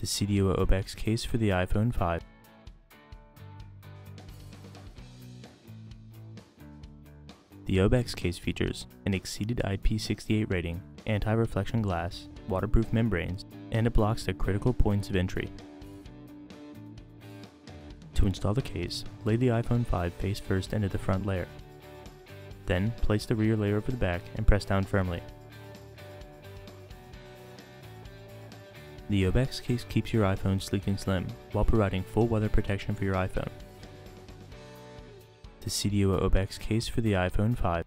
The Seidio OBEX case for the iPhone 5. The OBEX case features an exceeded IP68 rating, anti-reflection glass, waterproof membranes, and it blocks the critical points of entry. To install the case, lay the iPhone 5 face first into the front layer. Then, place the rear layer over the back and press down firmly. The OBEX case keeps your iPhone sleek and slim while providing full weather protection for your iPhone. The Seidio OBEX case for the iPhone 5